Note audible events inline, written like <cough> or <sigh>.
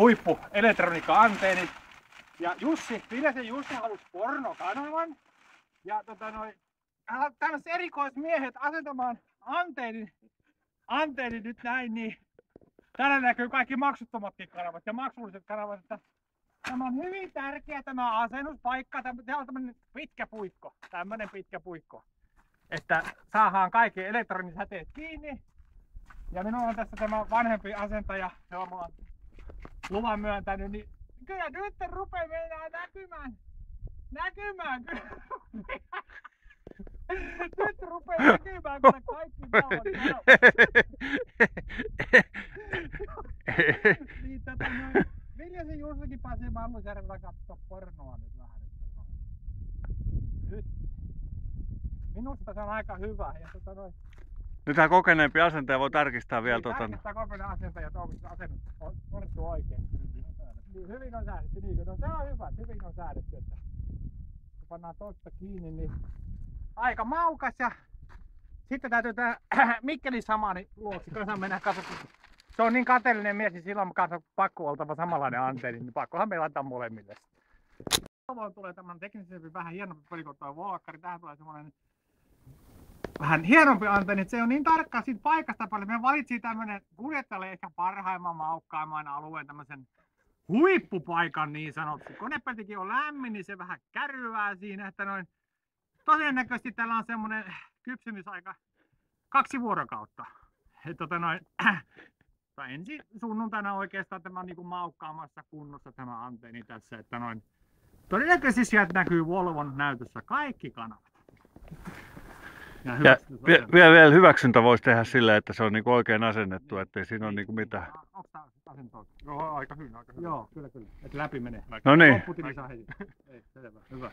huippu elektroniikka-anteenit. Ja Jussi, Viljasen Jussi halusi pornokanavan. Ja tota noin, tämmöiset erikoismiehet asentamaan anteenin, anteenin nyt näin, niin täällä näkyy kaikki maksuttomatkin kanavat ja maksulliset kanavat. Että tämä on hyvin tärkeä tämä asennuspaikka. Tämä on tämmöinen pitkä puikko, tämmöinen pitkä puikko. Että saadaan kaikki elektronisäteet kiinni. Ja minulla on tässä tämä vanhempi asentaja, mulla on luvan myöntänyt, niin kyllä nyt rupeaa meinaa näkymään. Näkymään kyllä. Nyt rupeaa näkymään kyllä kaikki maailman niin tota noin, Jussakin pääsee Mallusjärvellä katsoa pornoa nyt vähän. Nyt. Minusta se on aika hyvä. Ja tota noin, Nythän kokeneempi asentaja voi tarkistaa vielä niin tarkistaa kokonaan asentaja, että onko se asennus on suoritettu oikein. Niin, hyvin on säädetty, niin no se on hyvä, hyvin on säädetty, että kun pannaan tosta kiinni, niin aika maukas ja sitten täytyy tää <clears throat> Mikkelin samani luoksi kanssa mennä katsoa, kun se on niin kateellinen mies, niin silloin kanssa pakko oltava samanlainen antenni, niin pakkohan meillä antaa molemmille. Tavoin tulee tämmönen teknisempi, vähän hienompi pelikottava volkkari, tähän tulee semmonen vähän hienompi antenni, että se on niin tarkka siitä paikasta paljon. Me valitsin tämmönen kuljettajalle ehkä parhaimman maukkaimman alueen tämmöisen huippupaikan niin sanottu. Konepeltikin on lämmin, niin se vähän kärryää siinä, että noin todennäköisesti tällä on semmonen kypsymisaika kaksi vuorokautta. Et tota noin, <clears throat> tai ensi sunnuntaina oikeastaan tämä on niinku maukkaamassa kunnossa tämä antenni tässä, että noin todennäköisesti sieltä näkyy Volvon näytössä kaikki kanavat. Ja vie- vielä, vielä hyväksyntä voisi tehdä sillä, että se on niinku oikein asennettu, ettei siinä ole niinku mitään. Onko tää asento? Joo, aika hyvin, aika hyvin. Joo, kyllä kyllä. Että läpi menee. No niin. Lopputili saa heti. Ei, selvä. Hyvä.